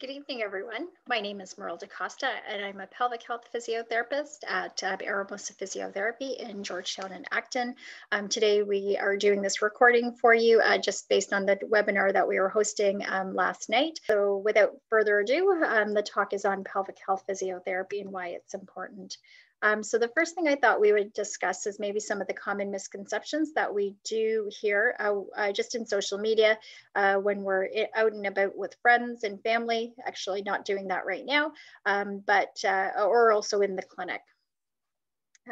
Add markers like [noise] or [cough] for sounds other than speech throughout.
Good evening, everyone. My name is Meryl Da Costa, and I'm a pelvic health physiotherapist at uh, Physiotherapy in Georgetown and Acton. Um, today, we are doing this recording for you uh, just based on the webinar that we were hosting um, last night. So without further ado, um, the talk is on pelvic health physiotherapy and why it's important. Um, so the first thing I thought we would discuss is maybe some of the common misconceptions that we do hear uh, uh, just in social media uh, when we're out and about with friends and family, actually not doing that right now, um, but uh, or also in the clinic.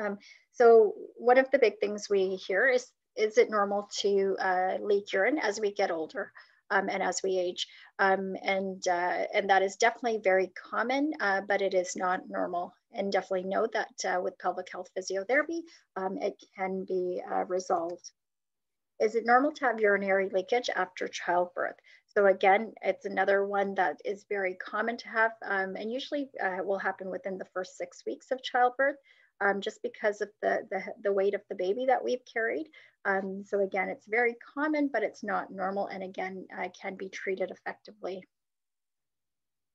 Um, so one of the big things we hear is, is it normal to uh, leak urine as we get older? Um, and as we age. Um, and, uh, and that is definitely very common, uh, but it is not normal and definitely know that uh, with pelvic health physiotherapy, um, it can be uh, resolved. Is it normal to have urinary leakage after childbirth? So again, it's another one that is very common to have um, and usually uh, will happen within the first six weeks of childbirth. Um, just because of the, the, the, weight of the baby that we've carried. Um, so again, it's very common, but it's not normal and again, uh, can be treated effectively.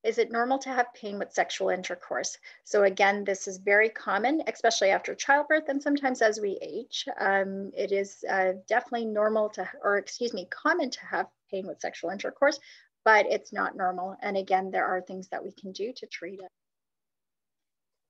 Is it normal to have pain with sexual intercourse? So again, this is very common, especially after childbirth and sometimes as we age. Um, it is uh, definitely normal to, or excuse me, common to have pain with sexual intercourse, but it's not normal. And again, there are things that we can do to treat it.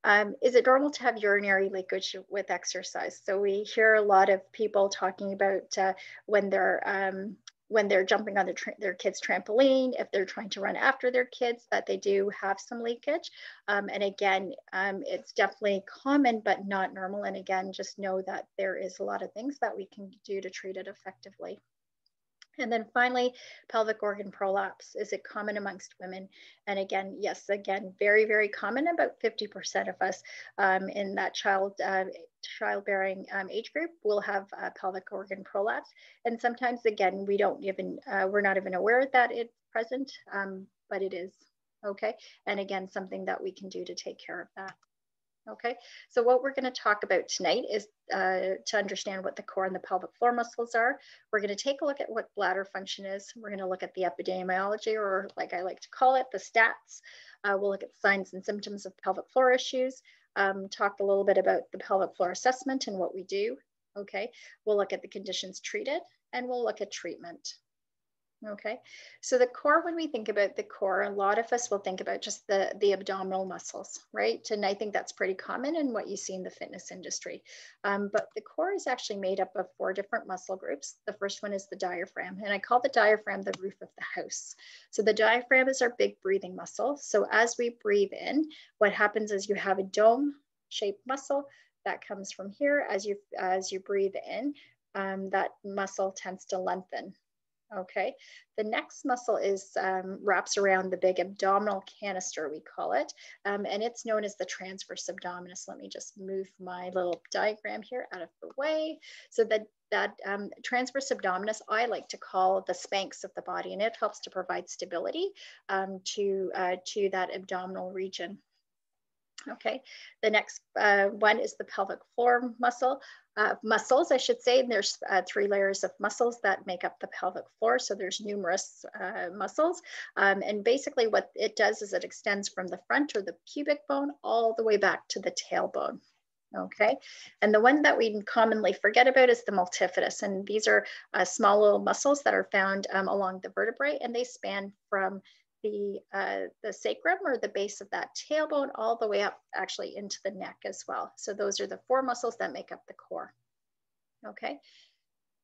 Um, is it normal to have urinary leakage with exercise? So we hear a lot of people talking about uh, when they're um, when they're jumping on their, their kids' trampoline, if they're trying to run after their kids, that they do have some leakage. Um, and again, um, it's definitely common, but not normal. And again, just know that there is a lot of things that we can do to treat it effectively. And then finally, pelvic organ prolapse. Is it common amongst women? And again, yes, again, very, very common. About 50% of us um, in that child uh, childbearing um, age group will have uh, pelvic organ prolapse. And sometimes, again, we don't even, uh, we're not even aware that it's present, um, but it is, okay? And again, something that we can do to take care of that. Okay, so what we're going to talk about tonight is uh, to understand what the core and the pelvic floor muscles are. We're going to take a look at what bladder function is. We're going to look at the epidemiology, or like I like to call it, the stats. Uh, we'll look at signs and symptoms of pelvic floor issues, um, talk a little bit about the pelvic floor assessment and what we do. Okay, we'll look at the conditions treated, and we'll look at treatment. Okay, so the core, when we think about the core, a lot of us will think about just the, the abdominal muscles, right? And I think that's pretty common in what you see in the fitness industry. Um, but the core is actually made up of four different muscle groups. The first one is the diaphragm, and I call the diaphragm the roof of the house. So the diaphragm is our big breathing muscle. So as we breathe in, what happens is you have a dome shaped muscle that comes from here. As you, as you breathe in, um, that muscle tends to lengthen Okay, the next muscle is um, wraps around the big abdominal canister, we call it, um, and it's known as the transverse abdominis. Let me just move my little diagram here out of the way. So that, that um, transverse abdominis, I like to call the Spanx of the body, and it helps to provide stability um, to, uh, to that abdominal region. Okay, the next uh, one is the pelvic floor muscle, uh, muscles, I should say. And There's uh, three layers of muscles that make up the pelvic floor. So there's numerous uh, muscles. Um, and basically what it does is it extends from the front or the pubic bone all the way back to the tailbone. Okay, and the one that we commonly forget about is the multifidus. And these are uh, small little muscles that are found um, along the vertebrae and they span from the, uh, the sacrum or the base of that tailbone all the way up actually into the neck as well. So those are the four muscles that make up the core. Okay.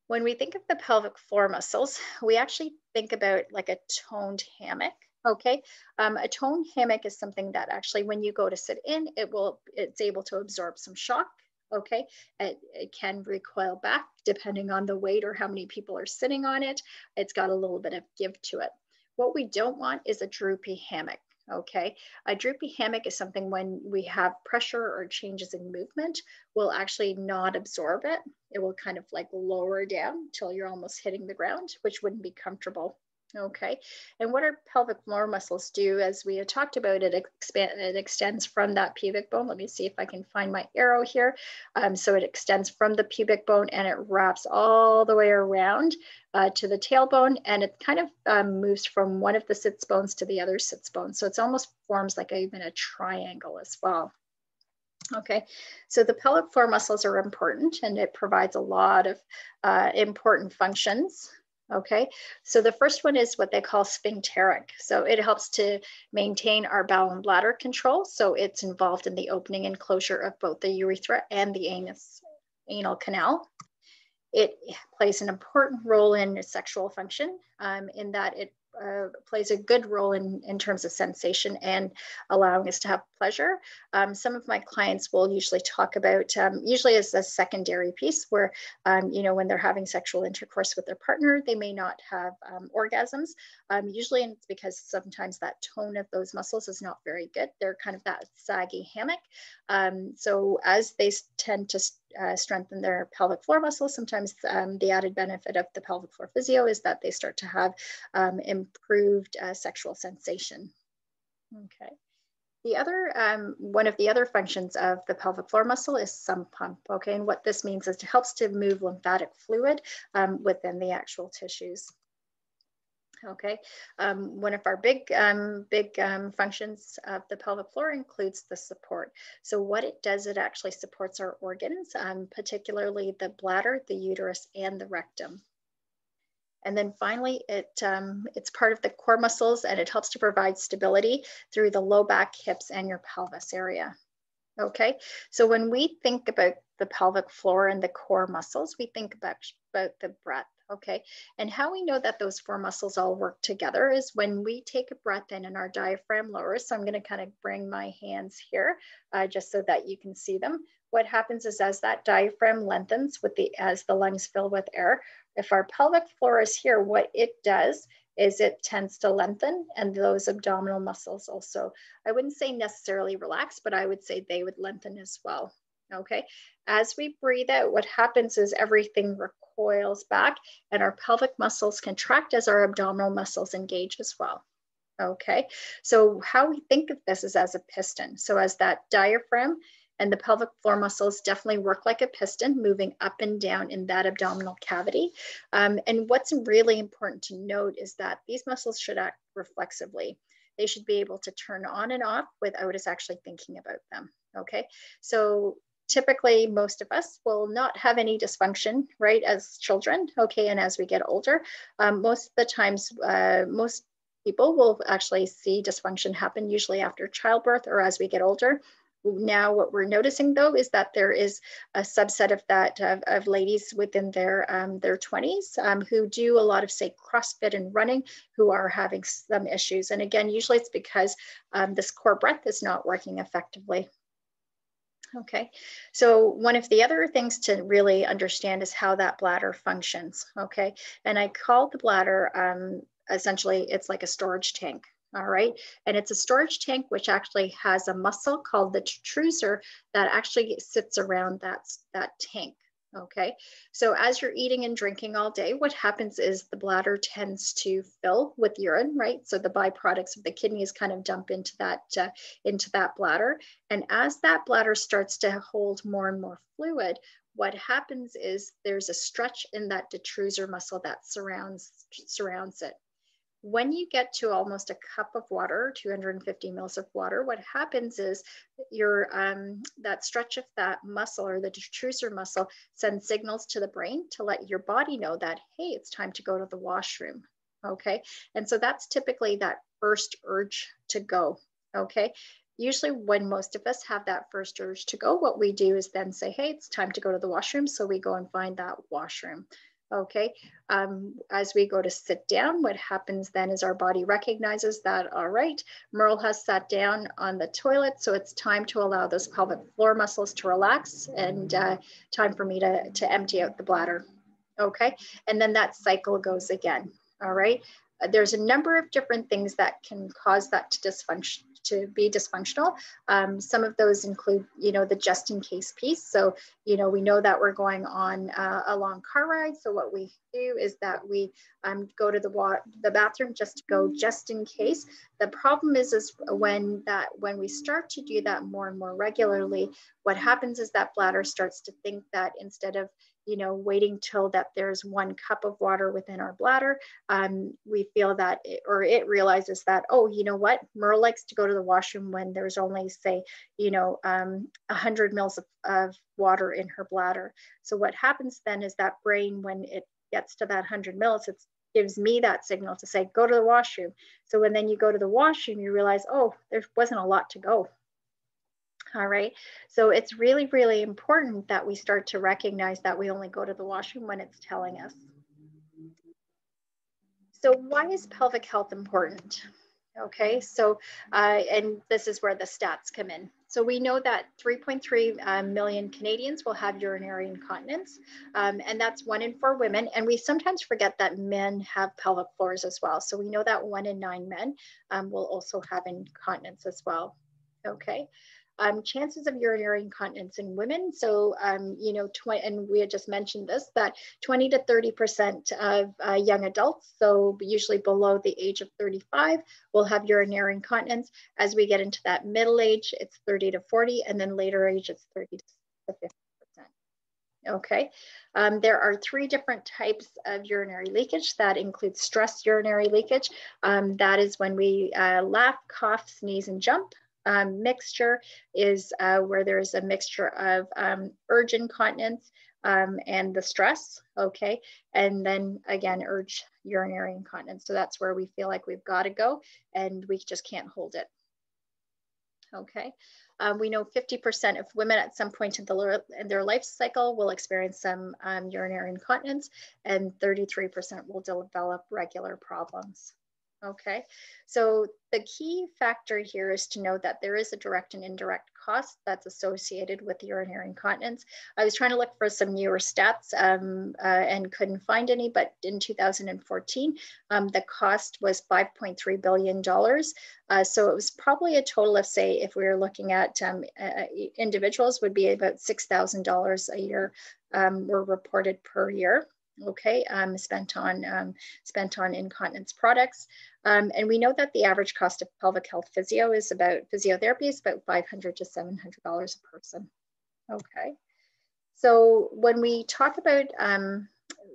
When we think of the pelvic floor muscles, we actually think about like a toned hammock. Okay, um, a toned hammock is something that actually, when you go to sit in, it will it's able to absorb some shock. Okay, it, it can recoil back depending on the weight or how many people are sitting on it. It's got a little bit of give to it. What we don't want is a droopy hammock. Okay, a droopy hammock is something when we have pressure or changes in movement, will actually not absorb it. It will kind of like lower down until you're almost hitting the ground, which wouldn't be comfortable. Okay, and what our pelvic floor muscles do, as we had talked about, it expand, it extends from that pubic bone. Let me see if I can find my arrow here. Um, so it extends from the pubic bone and it wraps all the way around uh, to the tailbone, and it kind of um, moves from one of the sits bones to the other sits bone. So it's almost forms like a, even a triangle as well. Okay, so the pelvic floor muscles are important and it provides a lot of uh, important functions. Okay, so the first one is what they call sphincteric. So it helps to maintain our bowel and bladder control. So it's involved in the opening and closure of both the urethra and the anus, anal canal. It plays an important role in sexual function um, in that it uh, plays a good role in, in terms of sensation and allowing us to have pleasure. Um, some of my clients will usually talk about, um, usually as a secondary piece where, um, you know, when they're having sexual intercourse with their partner, they may not have um, orgasms. Um, usually it's because sometimes that tone of those muscles is not very good. They're kind of that saggy hammock. Um, so as they tend to uh, strengthen their pelvic floor muscles. Sometimes um, the added benefit of the pelvic floor physio is that they start to have um, improved uh, sexual sensation. Okay. The other, um, one of the other functions of the pelvic floor muscle is sump pump, okay? And what this means is it helps to move lymphatic fluid um, within the actual tissues. Okay, um, one of our big, um, big um, functions of the pelvic floor includes the support. So what it does, it actually supports our organs, um, particularly the bladder, the uterus, and the rectum. And then finally, it, um, it's part of the core muscles and it helps to provide stability through the low back, hips, and your pelvis area. Okay, so when we think about the pelvic floor and the core muscles, we think about, about the breath Okay, and how we know that those four muscles all work together is when we take a breath in and our diaphragm lowers. So I'm going to kind of bring my hands here uh, just so that you can see them. What happens is as that diaphragm lengthens with the as the lungs fill with air, if our pelvic floor is here, what it does is it tends to lengthen and those abdominal muscles also, I wouldn't say necessarily relax, but I would say they would lengthen as well. Okay, as we breathe out, what happens is everything recoils back and our pelvic muscles contract as our abdominal muscles engage as well. Okay, so how we think of this is as a piston. So as that diaphragm and the pelvic floor muscles definitely work like a piston, moving up and down in that abdominal cavity. Um, and what's really important to note is that these muscles should act reflexively. They should be able to turn on and off without us actually thinking about them. Okay, so typically most of us will not have any dysfunction, right, as children, okay, and as we get older, um, most of the times, uh, most people will actually see dysfunction happen usually after childbirth or as we get older. Now, what we're noticing though is that there is a subset of that of, of ladies within their um, their 20s um, who do a lot of say CrossFit and running who are having some issues. And again, usually it's because um, this core breath is not working effectively. Okay, so one of the other things to really understand is how that bladder functions. Okay, and I call the bladder um, essentially it's like a storage tank. All right, and it's a storage tank which actually has a muscle called the detrusor that actually sits around that, that tank. Okay, so as you're eating and drinking all day, what happens is the bladder tends to fill with urine, right? So the byproducts of the kidneys kind of dump into that uh, into that bladder, and as that bladder starts to hold more and more fluid, what happens is there's a stretch in that detrusor muscle that surrounds surrounds it when you get to almost a cup of water, 250 mils of water, what happens is your um, that stretch of that muscle or the detrusor muscle sends signals to the brain to let your body know that, hey, it's time to go to the washroom. Okay. And so that's typically that first urge to go. Okay. Usually, when most of us have that first urge to go, what we do is then say, hey, it's time to go to the washroom. So we go and find that washroom. Okay, um, as we go to sit down, what happens then is our body recognizes that, all right, Meryl has sat down on the toilet, so it's time to allow those pelvic floor muscles to relax and uh, time for me to, to empty out the bladder. Okay, and then that cycle goes again. All right, there's a number of different things that can cause that to dysfunction to be dysfunctional. Um, some of those include, you know, the just in case piece. So, you know, we know that we're going on uh, a long car ride. So what we do is that we um, go to the water, the bathroom just to go just in case. The problem is, is when that when we start to do that more and more regularly, what happens is that bladder starts to think that instead of you know, waiting till that there's one cup of water within our bladder, um, we feel that, it, or it realizes that, oh, you know what, Meryl likes to go to the washroom when there's only, say, you know, um, 100 mils of, of water in her bladder. So what happens then is that brain, when it gets to that 100 mils, it gives me that signal to say, go to the washroom. So when then you go to the washroom, you realize, oh, there wasn't a lot to go all right. So it's really, really important that we start to recognize that we only go to the washroom when it's telling us. So why is pelvic health important? Okay, so, uh, and this is where the stats come in. So we know that 3.3 uh, million Canadians will have urinary incontinence, um, and that's one in four women. And we sometimes forget that men have pelvic floors as well. So we know that one in nine men um, will also have incontinence as well. Okay, um, chances of urinary incontinence in women. So, um, you know, 20, and we had just mentioned this, that 20 to 30% of uh, young adults, so usually below the age of 35, will have urinary incontinence. As we get into that middle age, it's 30 to 40, and then later age, it's 30 to 50 Okay, um, there are three different types of urinary leakage that include stress urinary leakage. Um, that is when we uh, laugh, cough, sneeze, and jump um, mixture is uh, where there's a mixture of um, urge incontinence um, and the stress, okay? And then again, urge urinary incontinence. So that's where we feel like we've got to go and we just can't hold it, okay? Um, we know 50% of women at some point in, the, in, their life cycle will experience some um, urinary incontinence and 33% will develop regular problems. Okay, so the key factor here is to know that there is a direct and indirect cost that's associated with urinary incontinence. I was trying to look for some newer stats um, uh, and couldn't find any, but in 2014, um, the cost was $5.3 billion. Uh, so it was probably a total of, say, if we were looking at um, uh, individuals, would be about $6,000 a year um, were reported per year okay, um, spent on um, spent on incontinence products. Um, and we know that the average cost of pelvic health physio is about physiotherapy is about 500 to $700 a person. Okay. So when we talk about um,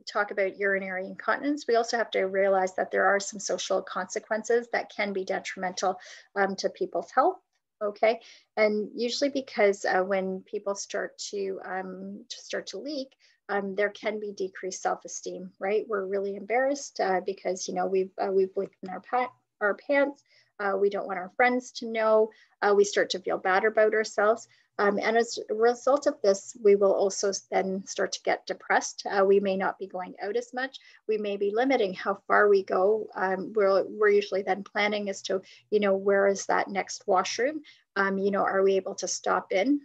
talk about urinary incontinence, we also have to realize that there are some social consequences that can be detrimental um, to people's health okay and usually because uh, when people start to um, to start to leak um, there can be decreased self-esteem, right? We're really embarrassed uh, because, you know, we've, uh, we've in our, pa our pants. Uh, we don't want our friends to know. Uh, we start to feel bad about ourselves. Um, and as a result of this, we will also then start to get depressed. Uh, we may not be going out as much. We may be limiting how far we go. Um, we're, we're usually then planning as to, you know, where is that next washroom? Um, you know, are we able to stop in?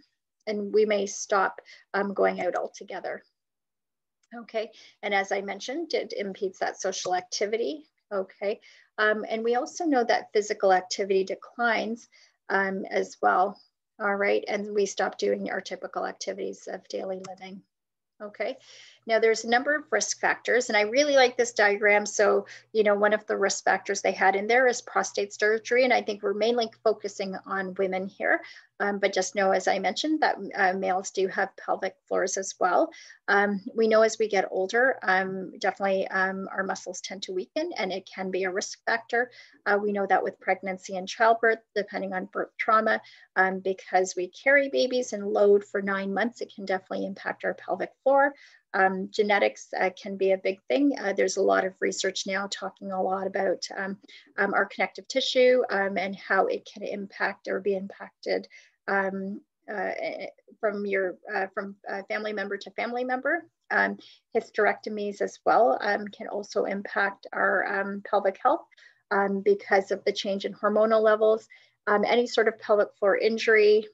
And we may stop um, going out altogether. Okay, and as I mentioned, it impedes that social activity. Okay, um, and we also know that physical activity declines um, as well. All right, and we stop doing our typical activities of daily living. Okay, now there's a number of risk factors and I really like this diagram. So, you know, one of the risk factors they had in there is prostate surgery. And I think we're mainly focusing on women here. Um, but just know, as I mentioned, that uh, males do have pelvic floors as well. Um, we know as we get older, um, definitely um, our muscles tend to weaken and it can be a risk factor. Uh, we know that with pregnancy and childbirth, depending on birth trauma, um, because we carry babies and load for nine months, it can definitely impact our pelvic floor. Um, genetics uh, can be a big thing. Uh, there's a lot of research now talking a lot about um, um, our connective tissue um, and how it can impact or be impacted um, uh, from your uh, from family member to family member. Um, hysterectomies as well can also impact our pelvic health because of the change in hormonal levels. any sort of pelvic floor injury,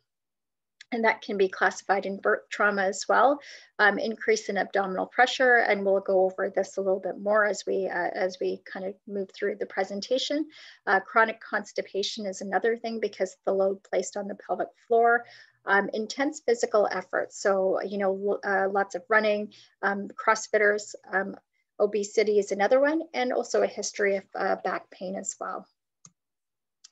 and that can be classified in birth trauma as well. Um, increase in abdominal pressure, and we'll go over this a little bit more as we uh, as we kind of move through the presentation. Uh, chronic constipation is another thing because the load placed on the pelvic floor. Um, intense physical effort, so you know, uh, lots of running, um, CrossFitters, um, obesity is another one, and also a history of uh, back pain as well.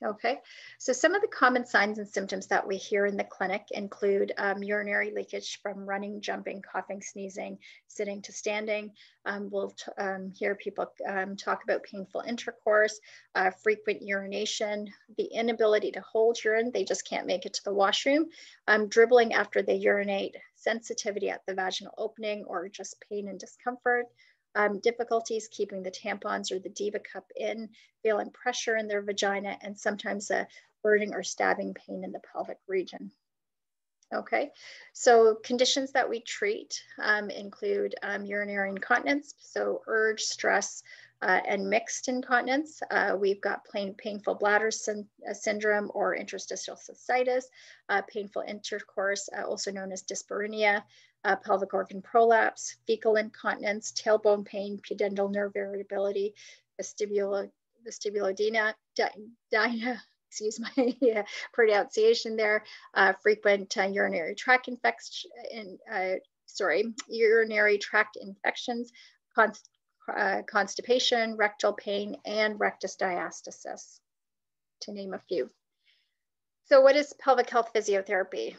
Okay, so some of the common signs and symptoms that we hear in the clinic include um, urinary leakage from running, jumping, coughing, sneezing, sitting to standing. Um, we'll um, hear people um, talk about painful intercourse, uh, frequent urination, the inability to hold urine, they just can't make it to the washroom, um, dribbling after they urinate, sensitivity at the vaginal opening, or just pain and discomfort um, difficulties keeping the tampons or the Diva cup in, feeling pressure in their vagina, and sometimes a burning or stabbing pain in the pelvic region. Okay, so conditions that we treat um, include um, urinary incontinence, so urge, stress, uh, and mixed incontinence. Uh, we've got plain, painful bladder syn uh, syndrome or interstitial cystitis, uh, painful intercourse, uh, also known as dyspareunia, uh, pelvic organ prolapse, fecal incontinence, tailbone pain, pudendal nerve variability, vestibulodynia, dyna, [laughs] excuse my [laughs] pronunciation there, uh, frequent uh, urinary tract infection, uh, sorry, urinary tract infections, const, uh, constipation, rectal pain, and rectus diastasis, to name a few. So what is pelvic health physiotherapy?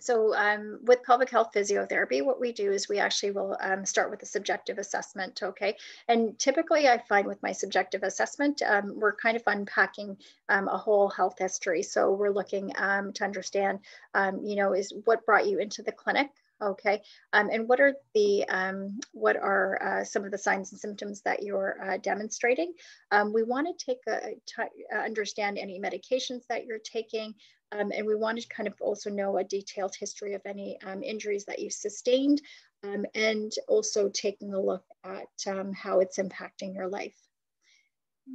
So um, with pelvic health physiotherapy, what we do is we actually will um, start with a subjective assessment, okay? And typically I find with my subjective assessment, um, we're kind of unpacking um, a whole health history. So we're looking um, to understand, um, you know, is what brought you into the clinic, okay? and what are the, what are uh, some of the signs and symptoms that you're uh, demonstrating? we wanna take a, understand any medications that you're taking, um, and we wanted to kind of also know a detailed history of any um, injuries that you sustained um, and also taking a look at um, how it's impacting your life.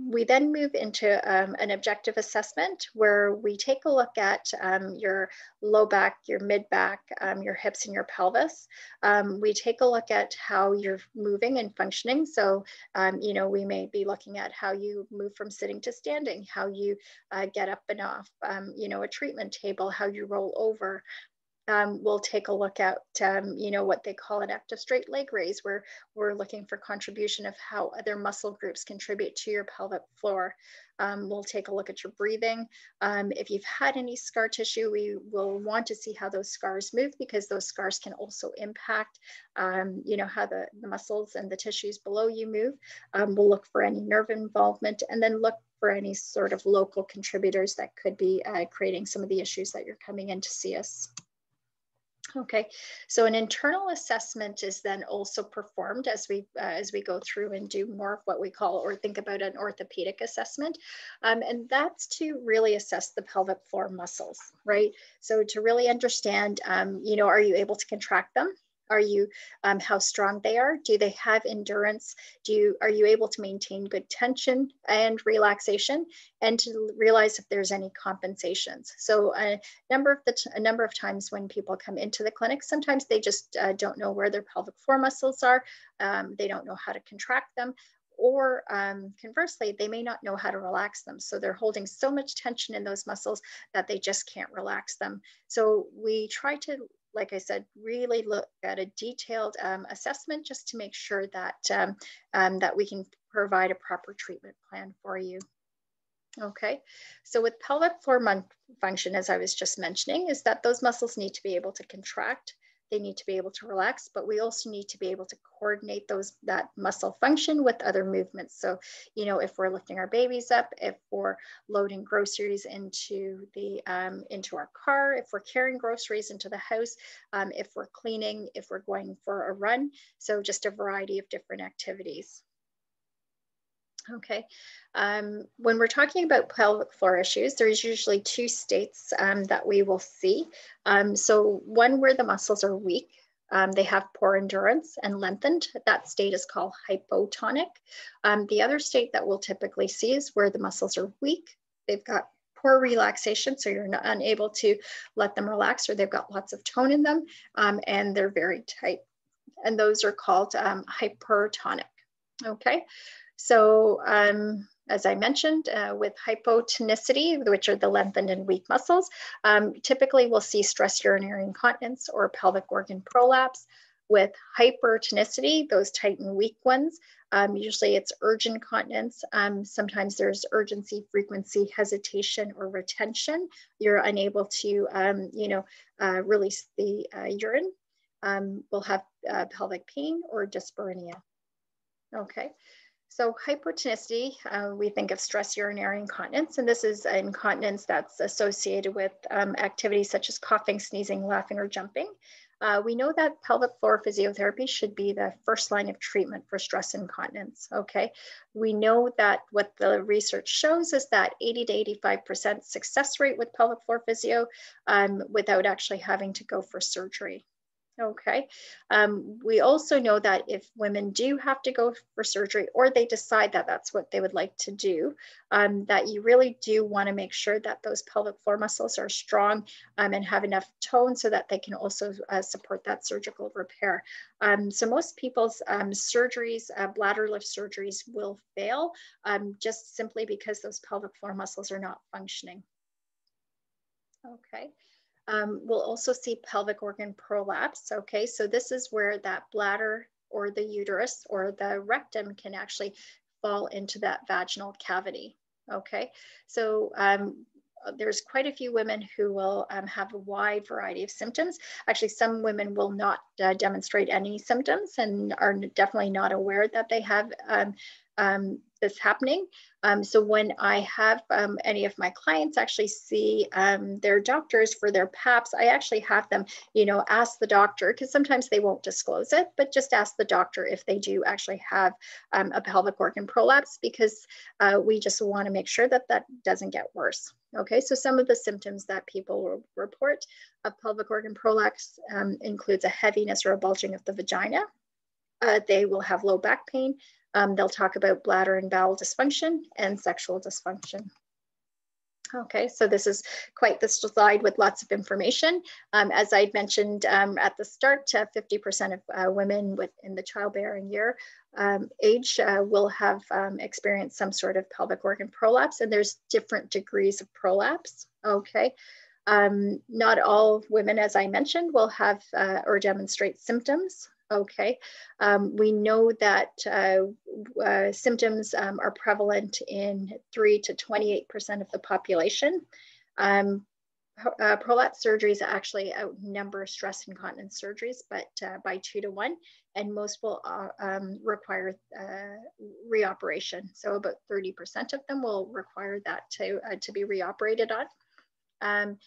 We then move into um, an objective assessment where we take a look at um, your low back, your mid back, um, your hips and your pelvis. Um, we take a look at how you're moving and functioning. So, um, you know, we may be looking at how you move from sitting to standing, how you uh, get up and off, um, you know, a treatment table, how you roll over, um, we'll take a look at, um, you know, what they call an active straight leg raise, where we're looking for contribution of how other muscle groups contribute to your pelvic floor. Um, we'll take a look at your breathing. Um, if you've had any scar tissue, we will want to see how those scars move because those scars can also impact, um, you know, how the, the muscles and the tissues below you move. Um, we'll look for any nerve involvement and then look for any sort of local contributors that could be uh, creating some of the issues that you're coming in to see us. Okay, so an internal assessment is then also performed as we uh, as we go through and do more of what we call or think about an orthopedic assessment, um, and that's to really assess the pelvic floor muscles, right? So to really understand, um, you know, are you able to contract them? Are you, um, how strong they are? Do they have endurance? Do you, are you able to maintain good tension and relaxation and to realize if there's any compensations? So a number of the, a number of times when people come into the clinic, sometimes they just uh, don't know where their pelvic floor muscles are. Um, they don't know how to contract them or um, conversely, they may not know how to relax them. So they're holding so much tension in those muscles that they just can't relax them. So we try to like I said, really look at a detailed um, assessment just to make sure that, um, um, that we can provide a proper treatment plan for you. Okay, so with pelvic floor function, as I was just mentioning, is that those muscles need to be able to contract they need to be able to relax, but we also need to be able to coordinate those that muscle function with other movements. So, you know, if we're lifting our babies up, if we're loading groceries into the um, into our car, if we're carrying groceries into the house, um, if we're cleaning, if we're going for a run. So just a variety of different activities. Okay, um, when we're talking about pelvic floor issues, there's usually two states um, that we will see. Um, so one where the muscles are weak, um, they have poor endurance and lengthened. That state is called hypotonic. Um, the other state that we'll typically see is where the muscles are weak, they've got poor relaxation, so you're not unable to let them relax, or they've got lots of tone in them, um, and they're very tight. And those are called hypertonic. Okay, so um, as I mentioned, uh, with hypotonicity, which are the lengthened and weak muscles, um, typically we'll see stress urinary incontinence or pelvic organ prolapse. With hypertonicity, those tight and weak ones, um, usually it's urgent incontinence. Um, sometimes there's urgency, frequency, hesitation, or retention. You're unable to, um, you know, uh, release the uh, urine. Um, we'll have uh, pelvic pain or dyspareunia. Okay. So hypotonicity, uh, we think of stress urinary incontinence, and this is incontinence that's associated with um, activities such as coughing, sneezing, laughing, or jumping. Uh, we know that pelvic floor physiotherapy should be the first line of treatment for stress incontinence, okay? We know that what the research shows is that 80 to 85% success rate with pelvic floor physio um, without actually having to go for surgery, Okay. Um, we also know that if women do have to go for surgery or they decide that that's what they would like to do, um, that you really do want to make sure that those pelvic floor muscles are strong um, and have enough tone so that they can also uh, support that surgical repair. Um, so most people's um, surgeries, uh, bladder lift surgeries will fail um, just simply because those pelvic floor muscles are not functioning. Okay. Um, we'll also see pelvic organ prolapse. Okay, so this is where that bladder or the uterus or the rectum can actually fall into that vaginal cavity. Okay, so um, there's quite a few women who will um, have a wide variety of symptoms. Actually, some women will not uh, demonstrate any symptoms and are definitely not aware that they have um, um, this happening. Um, so when I have um, any of my clients actually see um, their doctors for their PAPs, I actually have them, you know, ask the doctor because sometimes they won't disclose it, but just ask the doctor if they do actually have um, a pelvic organ prolapse because uh, we just want to make sure that that doesn't get worse. Okay, so some of the symptoms that people report of pelvic organ prolapse um, includes a heaviness or a bulging of the vagina. Uh, they will have low back pain, um, they'll talk about bladder and bowel dysfunction and sexual dysfunction. Okay, so this is quite the slide with lots of information. Um, as I mentioned um, at the start, 50% uh, of uh, women within the childbearing year um, age uh, will have um, experienced some sort of pelvic organ prolapse, and there's different degrees of prolapse. Okay, um, not all women, as I mentioned, will have uh, or demonstrate symptoms Okay, um, we know that uh, uh, symptoms um, are prevalent in 3 to 28% of the population. Um, uh, prolapse surgeries actually outnumber stress incontinence surgeries, but uh, by two to one, and most will uh, um, require uh, reoperation. So about 30% of them will require that to, to be reoperated on.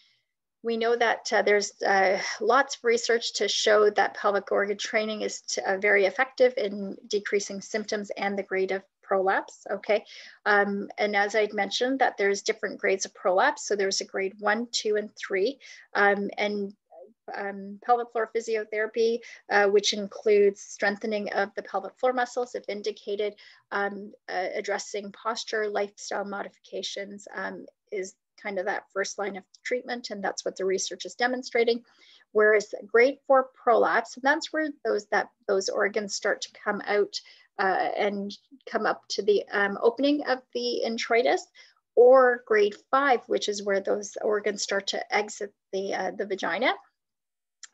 We know that uh, there's uh, lots of research to show that pelvic organ training is to, uh, very effective in decreasing symptoms and the grade of prolapse, okay? Um, and as I'd mentioned that there's different grades of prolapse. So there's a grade one, two, and three. Um, and um, pelvic floor physiotherapy, uh, which includes strengthening of the pelvic floor muscles if indicated, um, uh, addressing posture, lifestyle modifications um, is kind of that first line of treatment, and that's what the research is demonstrating. Whereas grade four prolapse, and that's where those that those organs start to come out uh, and come up to the um, opening of the introitus, or grade five, which is where those organs start to exit the uh, the vagina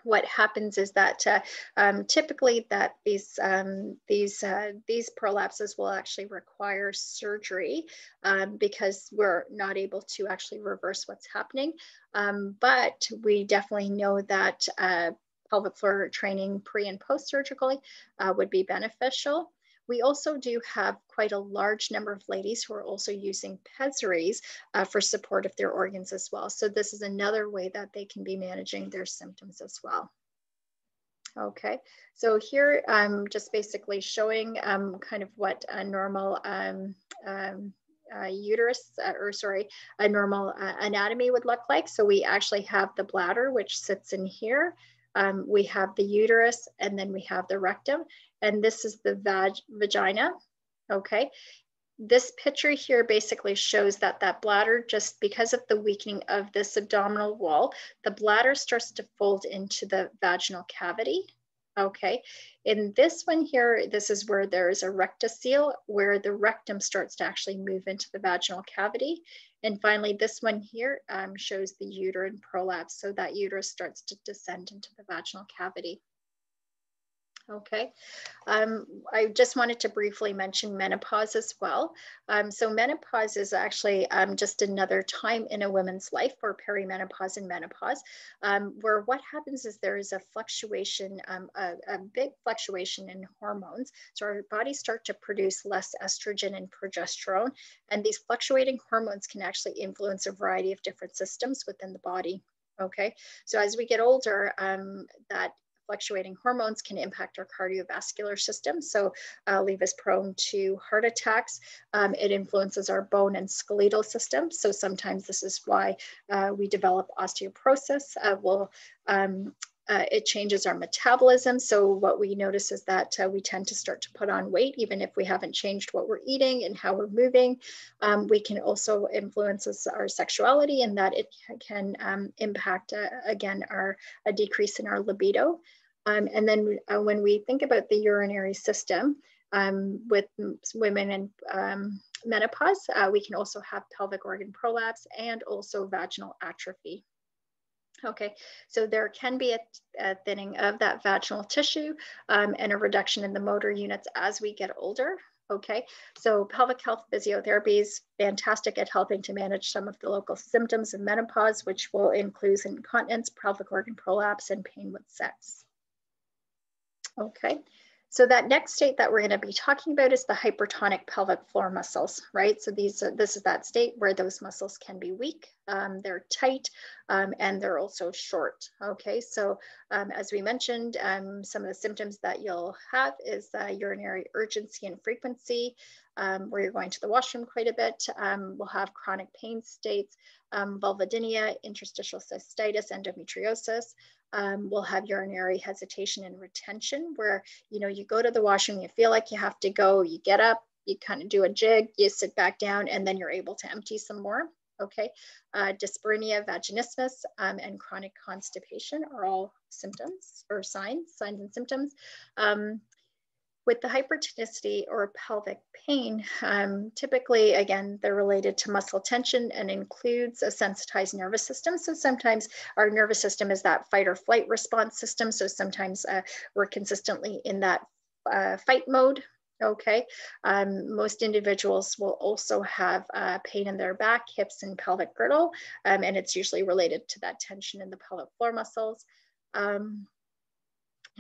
what happens is that uh, um, typically that these um, these uh, these prolapses will actually require surgery um, because we're not able to actually reverse what's happening. Um, but we definitely know that uh, pelvic floor training pre and post surgically uh, would be beneficial. We also do have quite a large number of ladies who are also using pessaries uh, for support of their organs as well. So this is another way that they can be managing their symptoms as well. Okay, so here I'm just basically showing um, kind of what a normal um, um, uh, uterus, uh, or sorry, a normal uh, anatomy would look like. So we actually have the bladder, which sits in here. Um, we have the uterus, and then we have the rectum and this is the vag vagina, okay? this picture here basically shows that that bladder, just because of the weakening of this abdominal wall, the bladder starts to fold into the vaginal cavity. Okay, in this one here, this is where there is a rectocele, where the rectum starts to actually move into the vaginal cavity. And finally, this one here um, shows the uterine prolapse. So that uterus starts to descend into the vaginal cavity. Okay, um, I just wanted to briefly mention menopause as well. Um, so menopause is actually um, just another time in a woman's life or perimenopause and menopause, um, where what happens is there is a fluctuation, um, a, a, big fluctuation in hormones. So our bodies start to produce less estrogen and progesterone, and these fluctuating hormones can actually influence a variety of different systems within the body. Okay, so as we get older, um, that fluctuating hormones can impact our cardiovascular system, so uh, leave us prone to heart attacks. Um, it influences our bone and skeletal system, so sometimes this is why uh, we develop osteoporosis. Uh, we'll um, uh, it changes our metabolism. So what we notice is that uh, we tend to start to put on weight, even if we haven't changed what we're eating and how we're moving. Um, we can also influence our sexuality and that it can um, impact, uh, again, our a decrease in our libido. Um, and then uh, when we think about the urinary system um, with women in um, menopause, uh, we can also have pelvic organ prolapse and also vaginal atrophy. Okay, so there can be a, a thinning of that vaginal tissue um, and a reduction in the motor units as we get older. Okay, so pelvic health physiotherapy is fantastic at helping to manage some of the local symptoms of menopause, which will include incontinence, pelvic organ prolapse, and pain with sex. Okay, so that next state that we're going to be talking about is the hypertonic pelvic floor muscles, right? So these, are, this is that state where those muscles can be weak, um, they're tight, um, and they're also short. Okay, so um, as we mentioned, um, some of the symptoms that you'll have is uh, urinary urgency and frequency, um, where you're going to the washroom quite a bit. Um, we'll have chronic pain states, vulvodynia, interstitial cystitis, endometriosis um, will have urinary hesitation and retention where, you know, you go to the washroom, you feel like you have to go, you get up, you kind of do a jig, you sit back down, and then you're able to empty some more. Okay, uh, dyspareunia vaginismus um, and chronic constipation are all symptoms or signs, signs and symptoms. Um, with the hypertonicity or pelvic pain, um, typically, again, they're related to muscle tension and includes a sensitized nervous system. So sometimes our nervous system is that fight or flight response system. So sometimes uh, we're consistently in that uh, fight mode. Okay, um, most individuals will also have uh, pain in their back, hips, and pelvic girdle, um, and it's usually related to that tension in the pelvic floor muscles. Um,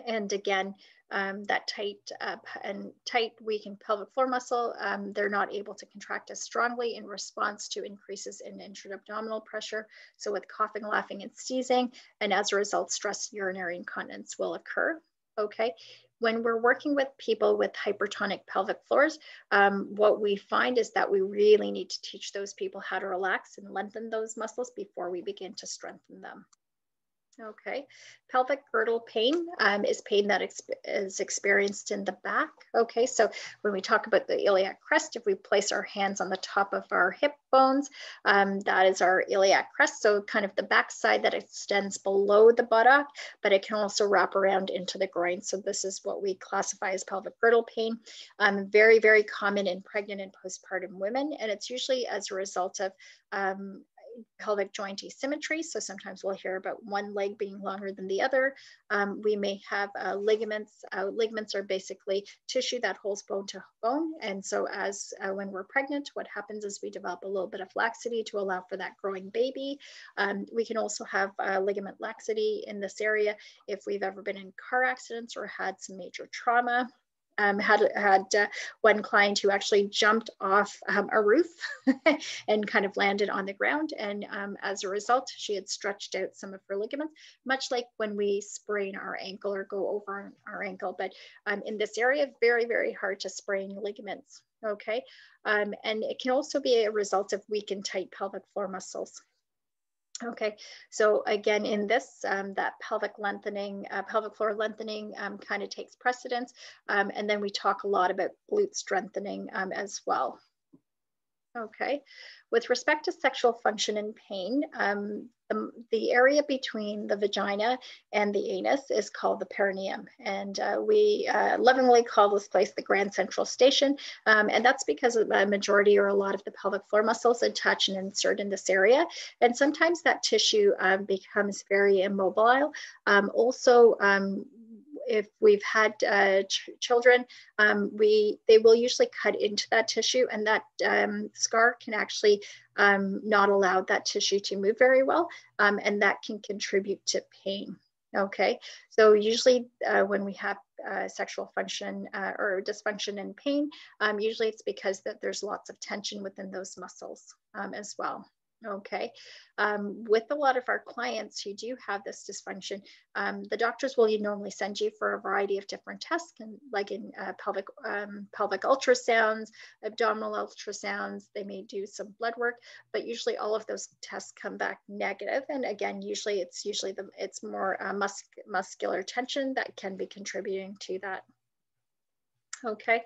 and again, um, that tight uh, and tight, weakened pelvic floor muscle, um, they're not able to contract as strongly in response to increases in intra-abdominal pressure. So with coughing, laughing, and sneezing, and as a result, stress urinary incontinence will occur. Okay, when we're working with people with hypertonic pelvic floors, um, what we find is that we really need to teach those people how to relax and lengthen those muscles before we begin to strengthen them. Okay, pelvic girdle pain um, is pain that is experienced in the back. Okay, so when we talk about the iliac crest, if we place our hands on the top of our hip bones, um, that is our iliac crest. So kind of the back side that extends below the buttock, but it can also wrap around into the groin. So this is what we classify as pelvic girdle pain. Um, very, very common in pregnant and postpartum women. And it's usually as a result of um, pelvic joint asymmetry. So sometimes we'll hear about one leg being longer than the other. Um, we may have uh, ligaments. Uh, ligaments are basically tissue that holds bone to bone. And so as uh, when we're pregnant, what happens is we develop a little bit of laxity to allow for that growing baby. Um, we can also have uh, ligament laxity in this area if we've ever been in car accidents or had some major trauma um, had had uh, one client who actually jumped off um, a roof [laughs] and kind of landed on the ground. And um, as a result, she had stretched out some of her ligaments, much like when we sprain our ankle or go over our ankle. But um, in this area, very, very hard to sprain ligaments. Okay. Um, and it can also be a result of weak and tight pelvic floor muscles. Okay, so again, in this, um, that pelvic lengthening, uh, pelvic floor lengthening um, kind of takes precedence. Um, and then we talk a lot about glute strengthening um, as well. Okay. With respect to sexual function and pain, um, the, the, area between the vagina and the anus is called the perineum. And uh, we uh, lovingly call this place the Grand Central Station. Um, and that's because a majority or a lot of the pelvic floor muscles attach and insert in this area. And sometimes that tissue um, becomes very immobile. Um, also, um, if we've had uh, ch children, um, we they will usually cut into that tissue, and that um, scar can actually um, not allow that tissue to move very well, um, and that can contribute to pain. Okay, so usually uh, when we have uh, sexual function uh, or dysfunction and pain, um, usually it's because that there's lots of tension within those muscles um, as well. Okay, um, with a lot of our clients who do have this dysfunction, um, the doctors will normally send you for a variety of different tests, and like in uh, pelvic um, pelvic ultrasounds, abdominal ultrasounds. They may do some blood work, but usually all of those tests come back negative. And again, usually it's usually the it's more uh, mus muscular tension that can be contributing to that. Okay,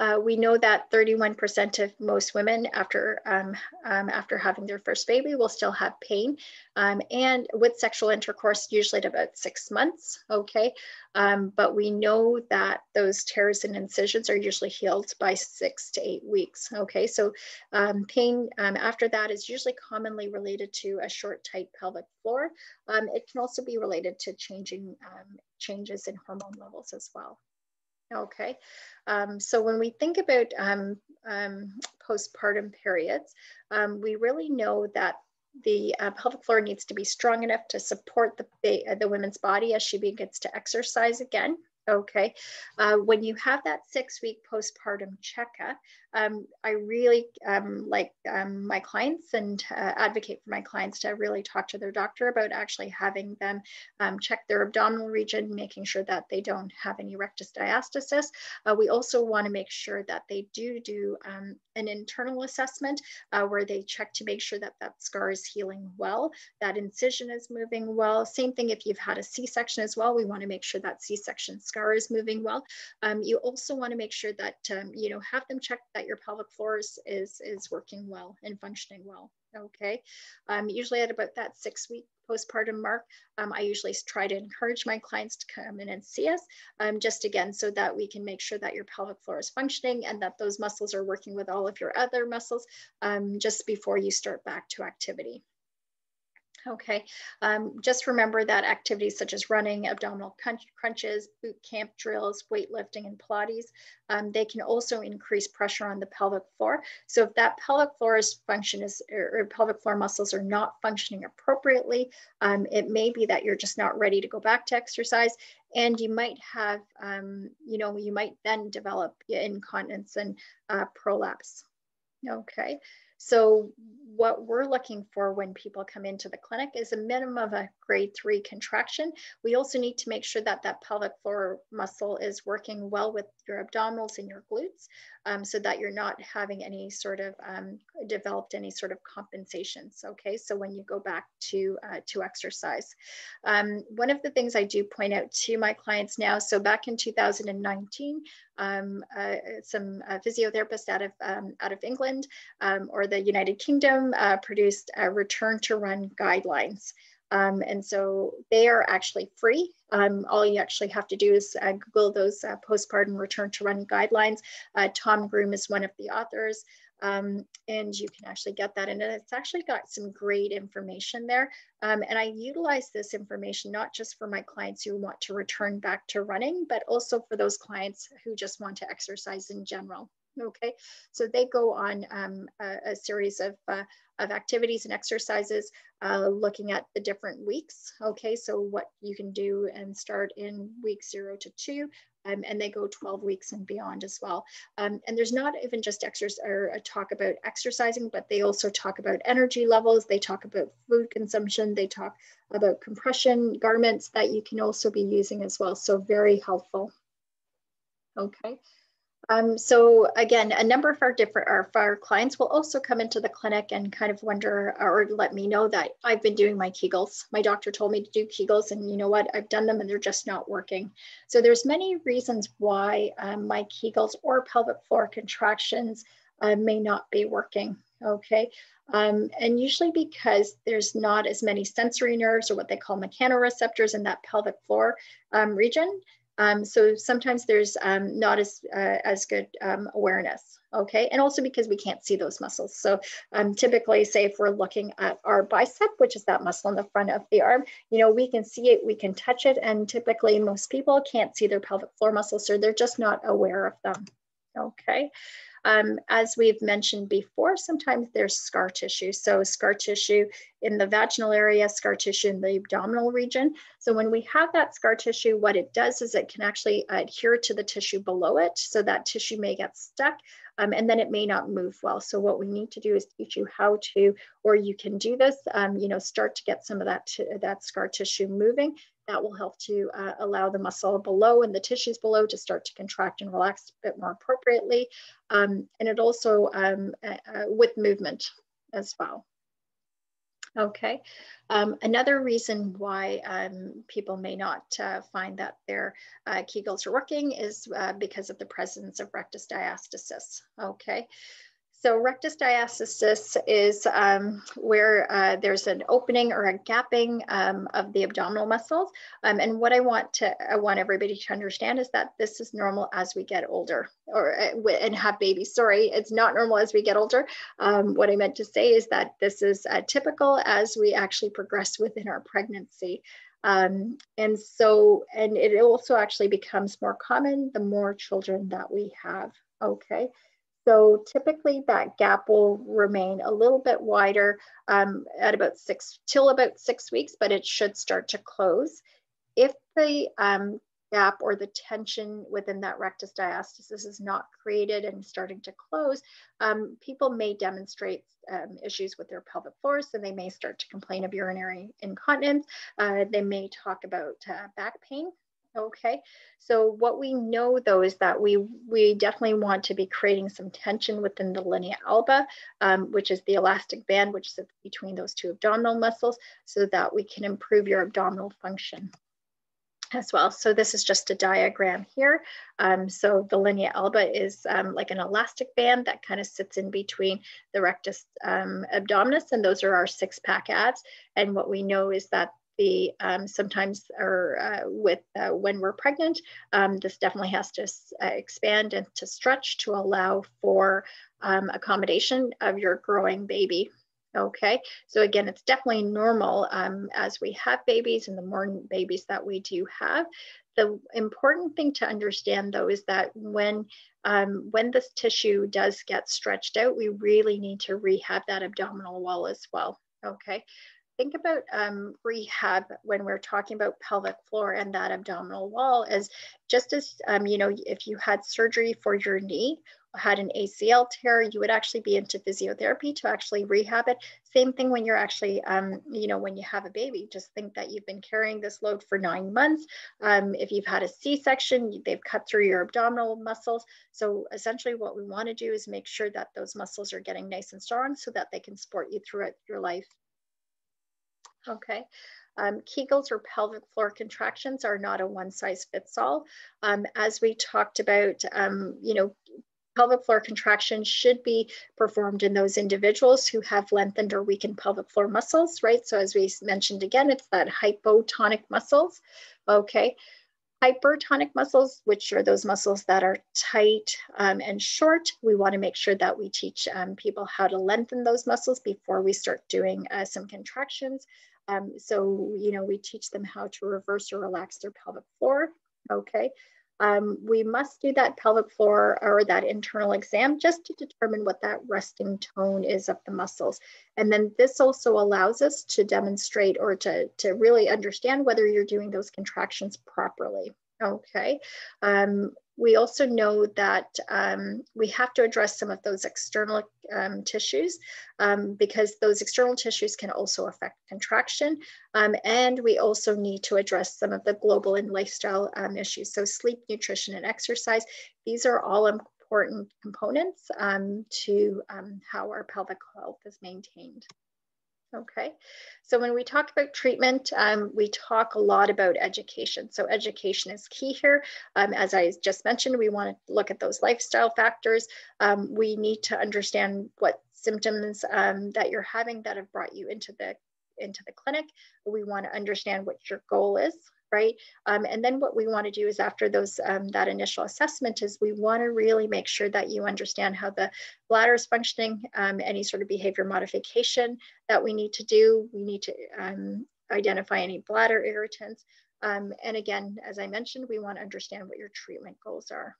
uh, we know that 31% of most women after um, um, after having their first baby will still have pain, um, and with sexual intercourse, usually at about six months. Okay, um, but we know that those tears and incisions are usually healed by six to eight weeks. Okay, so um, pain um, after that is usually commonly related to a short, tight pelvic floor. it can also be related to changing changes in hormone levels as well. Okay, um, so when we think about um, um, postpartum periods, um, we really know that the uh, pelvic floor needs to be strong enough to support the, the woman's body as she begins to exercise again. Okay, uh, when you have that six week postpartum checkup, um, I really um, like um, my clients and uh, advocate for my clients to really talk to their doctor about actually having them um, check their abdominal region, making sure that they don't have any rectus diastasis. Uh, we also want to make sure that they do do um, an internal assessment uh, where they check to make sure that that scar is healing well, that incision is moving well. Same thing if you've had a C-section as well, we want to make sure that C-section scar is moving well. Um, you also want to make sure that, you know, have them check that that your pelvic floor is, is, is working well and functioning well. Okay. Um, usually at about that six week postpartum mark, um, I usually try to encourage my clients to come in and see us, um, just again, so that we can make sure that your pelvic floor is functioning and that those muscles are working with all of your other muscles um, just before you start back to activity. Okay, um, just remember that activities such as running, abdominal crunches, boot camp drills, weightlifting, and Pilates, um, they can also increase pressure on the pelvic floor. So if that pelvic floor is function is, or, or pelvic floor muscles are not functioning appropriately, um, it may be that you're just not ready to go back to exercise. And you might have, um, you know, you might then develop incontinence and uh, prolapse. Okay. So what we're looking for when people come into the clinic is a minimum of a grade three contraction. We also need to make sure that that pelvic floor muscle is working well with your abdominals and your glutes um, so that you're not having any sort of um, developed any sort of compensations. Okay, so when you go back to, uh, to exercise. Um, one of the things I do point out to my clients now, so back in 2019, um, uh, some uh, physiotherapists out of, um, out of England um, or the United Kingdom uh, produced a return to run guidelines. Um, and so they are actually free. Um, all you actually have to do is uh, Google those uh, postpartum return to run guidelines. Uh, Tom Goom is one of the authors. Um, and you can actually get that. And it's actually got some great information there. Um, and I utilize this information not just for my clients who want to return back to running, but also for those clients who just want to exercise in general. Okay, so they go on um, a, a, series of, uh, of activities and exercises uh, looking at the different weeks. Okay, so what you can do and start in week zero to two, um, and they go 12 weeks and beyond as well. Um, and there's not even just exercise or a talk about exercising, but they also talk about energy levels. They talk about food consumption. They talk about compression garments that you can also be using as well. So very helpful. Okay. Um, so again, a number of our different our, our clients will also come into the clinic and kind of wonder or let me know that I've been doing my Kegels. My doctor told me to do Kegels and you know what, I've done them and they're just not working. So there's many reasons why um, my Kegels or pelvic floor contractions uh, may not be working. okay? Um, and usually because there's not as many sensory nerves or what they call mechanoreceptors in that pelvic floor um, region. Um, so sometimes there's um, not as, uh, as good um, awareness, okay? And also because we can't see those muscles. So um, typically say if we're looking at our bicep, which is that muscle in the front of the arm, you know, we can see it, we can touch it, and typically most people can't see their pelvic floor muscles, so they're just not aware of them, okay? Um, as we've mentioned before, sometimes there's scar tissue. So scar tissue in the vaginal area, scar tissue in the abdominal region. So when we have that scar tissue, what it does is it can actually adhere to the tissue below it. So that tissue may get stuck um, and then it may not move well. So what we need to do is teach you how to, or you can do this, um, you know, start to get some of that, that scar tissue moving that will help to uh, allow the muscle below and the tissues below to start to contract and relax a bit more appropriately. Um, and it also um, uh, uh, with movement as well. Okay, um, another reason why um, people may not uh, find that their uh, Kegels are working is uh, because of the presence of rectus diastasis. Okay, so rectus diastasis is um, where uh, there's an opening or a gapping um, of the abdominal muscles. Um, and what I want to I want everybody to understand is that this is normal as we get older or uh, and have babies. Sorry, it's not normal as we get older. Um, what I meant to say is that this is uh, typical as we actually progress within our pregnancy. Um, and so, and it also actually becomes more common the more children that we have. Okay. So typically that gap will remain a little bit wider um, at about six, till about six weeks, but it should start to close. If the um, gap or the tension within that rectus diastasis is not created and starting to close, um, people may demonstrate um, issues with their pelvic floors and they may start to complain of urinary incontinence. Uh, they may talk about uh, back pain. Okay, so what we know though is that we we definitely want to be creating some tension within the linea alba, um, which is the elastic band which sits between those two abdominal muscles, so that we can improve your abdominal function as well. So this is just a diagram here. Um, so the linea alba is um, like an elastic band that kind of sits in between the rectus um, abdominis, and those are our six pack abs. And what we know is that the um, sometimes or uh, with uh, when we're pregnant, um, this definitely has to uh, expand and to stretch to allow for um, accommodation of your growing baby. Okay, so again, it's definitely normal um, as we have babies and the more babies that we do have. The important thing to understand though is that when um, when this tissue does get stretched out, we really need to rehab that abdominal wall as well. Okay, think about um, rehab when we're talking about pelvic floor and that abdominal wall as just as, um, you know, if you had surgery for your knee, had an ACL tear, you would actually be into physiotherapy to actually rehab it. Same thing when you're actually, um, you know, when you have a baby, just think that you've been carrying this load for nine months. Um, if you've had a C-section, they've cut through your abdominal muscles. So essentially what we wanna do is make sure that those muscles are getting nice and strong so that they can support you throughout your life Okay. Um, Kegels or pelvic floor contractions are not a one size fits all. Um, as we talked about, um, you know, pelvic floor contractions should be performed in those individuals who have lengthened or weakened pelvic floor muscles, right? So as we mentioned again, it's that hypotonic muscles, okay? Hypertonic muscles, which are those muscles that are tight um, and short, we want to make sure that we teach um, people how to lengthen those muscles before we start doing uh, some contractions. Um, so, you know, we teach them how to reverse or relax their pelvic floor. Okay. Um, we must do that pelvic floor or that internal exam just to determine what that resting tone is of the muscles. And then this also allows us to demonstrate or to, to really understand whether you're doing those contractions properly. Okay. Um, we also know that um, we have to address some of those external um, tissues um, because those external tissues can also affect contraction. Um, and we also need to address some of the global and lifestyle um, issues. So sleep, nutrition, and exercise, these are all important components um, to how our pelvic health is maintained. Okay, so when we talk about treatment, um, we talk a lot about education. So education is key here. Um, as I just mentioned, we want to look at those lifestyle factors. Um, we need to understand what symptoms um, that you're having that have brought you into the into the clinic. We want to understand what your goal is, right? Um, and then what we want to do is after those um, that initial assessment is we want to really make sure that you understand how the bladder is functioning, um, any sort of behavior modification that we need to do. We need to um, identify any bladder irritants. Um, and again, as I mentioned, we want to understand what your treatment goals are.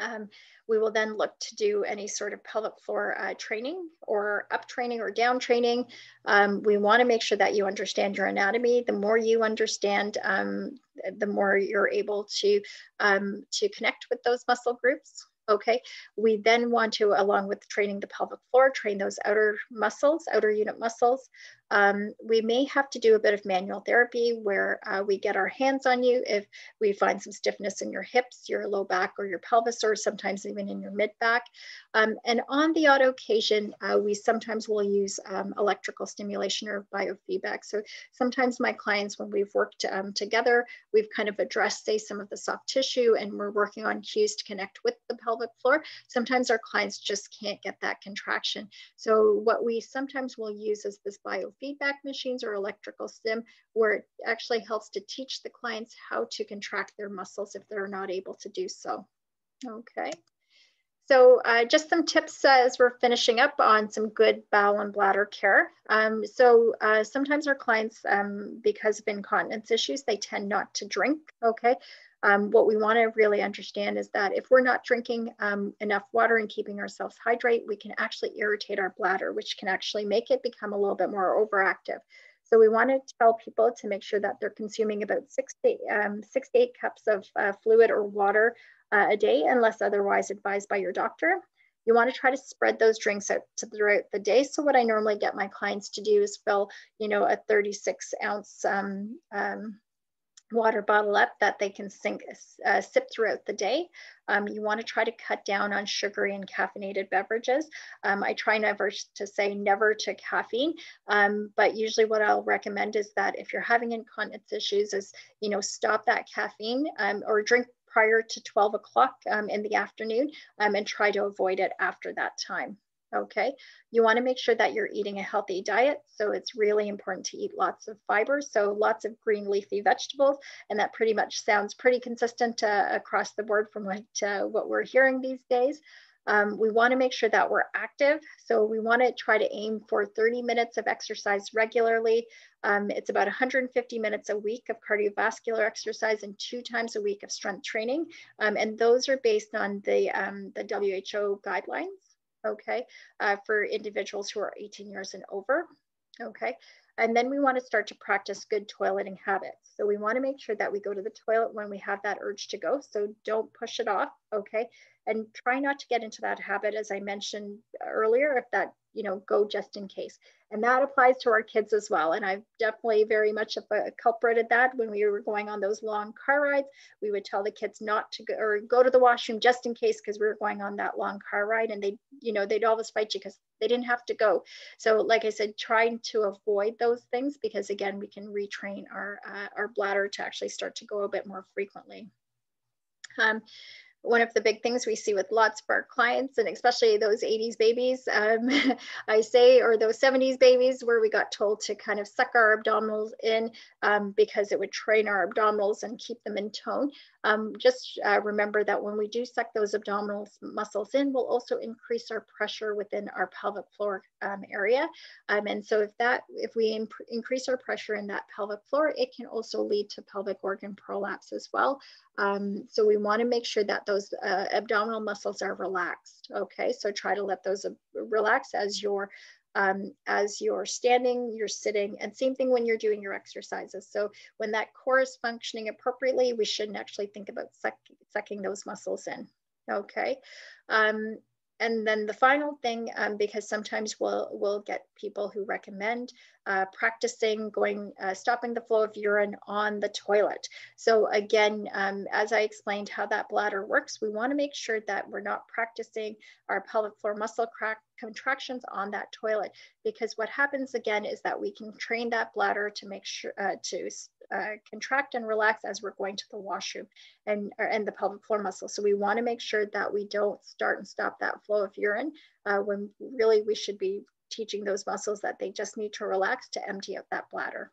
Um, we will then look to do any sort of pelvic floor uh, training or up training or down training. Um, we want to make sure that you understand your anatomy. The more you understand, um, the more you're able to, um, to connect with those muscle groups. Okay, we then want to, along with training the pelvic floor, train those outer muscles, outer unit muscles. Um, we may have to do a bit of manual therapy where uh, we get our hands on you if we find some stiffness in your hips, your low back, or your pelvis, or sometimes even in your mid back. Um, and on the odd occasion, uh, we sometimes will use um, electrical stimulation or biofeedback. So sometimes my clients, when we've worked um, together, we've kind of addressed, say, some of the soft tissue and we're working on cues to connect with the pelvic floor. Sometimes our clients just can't get that contraction. So what we sometimes will use is this biofeedback feedback machines or electrical stim, where it actually helps to teach the clients how to contract their muscles if they're not able to do so. Okay. So uh, just some tips as we're finishing up on some good bowel and bladder care. Um, so uh, sometimes our clients, um, because of incontinence issues, they tend not to drink, okay? Um, what we want to really understand is that if we're not drinking um, enough water and keeping ourselves hydrated, we can actually irritate our bladder, which can actually make it become a little bit more overactive. So we want to tell people to make sure that they're consuming about six to, um, six to eight cups of uh, fluid or water uh, a day, unless otherwise advised by your doctor. You want to try to spread those drinks out throughout the day. So what I normally get my clients to do is fill, you know, a 36 ounce um, um, water bottle up that they can sink, uh, sip throughout the day. Um, you want to try to cut down on sugary and caffeinated beverages. Um, I try never to say never to caffeine, um, but usually what I'll recommend is that if you're having incontinence issues is, you know, stop that caffeine um, or drink prior to 12 o'clock um, in the afternoon um, and try to avoid it after that time okay? You wanna make sure that you're eating a healthy diet. So it's really important to eat lots of fiber. So lots of green leafy vegetables. And that pretty much sounds pretty consistent uh, across the board from what, uh, what we're hearing these days. Um, we want to make sure that we're active. So we want to try to aim for 30 minutes of exercise regularly. Um, it's about 150 minutes a week of cardiovascular exercise and two times a week of strength training. Um, and those are based on the, um, the WHO guidelines okay, uh, for individuals who are 18 years and over, okay? And then we want to start to practice good toileting habits. So we want to make sure that we go to the toilet when we have that urge to go. So don't push it off, okay? And try not to get into that habit, as I mentioned earlier, if that, you know, go just in case. And that applies to our kids as well. And I've definitely very much a culprit at that. When we were going on those long car rides, we would tell the kids not to go or go to the washroom just in case because we were going on that long car ride and they, you know, they'd always fight you because they didn't have to go. So like I said, trying to avoid those things because again, we can retrain our, uh, our bladder to actually start to go a bit more frequently. Um, one of the big things we see with lots of our clients and especially those 80s babies um, [laughs] i say or those 70s babies where we got told to kind of suck our abdominals in um, because it would train our abdominals and keep them in tone. Um, just uh, remember that when we do suck those abdominal muscles in we'll also increase our pressure within our pelvic floor um, area. Um, and so if that if we increase our pressure in that pelvic floor it can also lead to pelvic organ prolapse as well. Um, so we want to make sure that those uh, abdominal muscles are relaxed. Okay, so try to let those uh, relax as you're um, as you're standing, you're sitting, and same thing when you're doing your exercises. So when that core is functioning appropriately, we shouldn't actually think about suck, sucking those muscles in. Okay. Um, and then the final thing, um, because sometimes we'll, we'll get people who recommend uh, practicing going, uh, stopping the flow of urine on the toilet. So again, um, as I explained how that bladder works, we wanna make sure that we're not practicing our pelvic floor muscle crack contractions on that toilet, because what happens again is that we can train that bladder to make sure, uh, to uh, contract and relax as we're going to the washroom and, and the pelvic floor muscle. So we wanna make sure that we don't start and stop that flow of urine uh, when really we should be teaching those muscles that they just need to relax to empty out that bladder.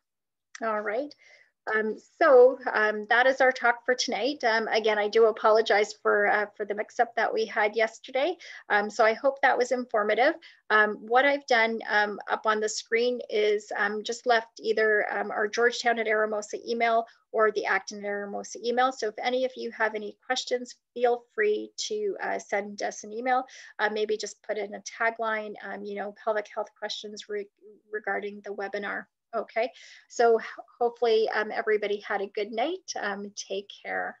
All right. Um, so um, that is our talk for tonight. Um, again, I do apologize for, uh, for the mix-up that we had yesterday. Um, so I hope that was informative. Um, what I've done um, up on the screen is just left either our Georgetown at Eramosa email or the Acton at Eramosa email. So if any of you have any questions, feel free to uh, send us an email. Uh, maybe just put in a tagline, you know, pelvic health questions re regarding the webinar. Okay, so hopefully um, everybody had a good night. Um, take care.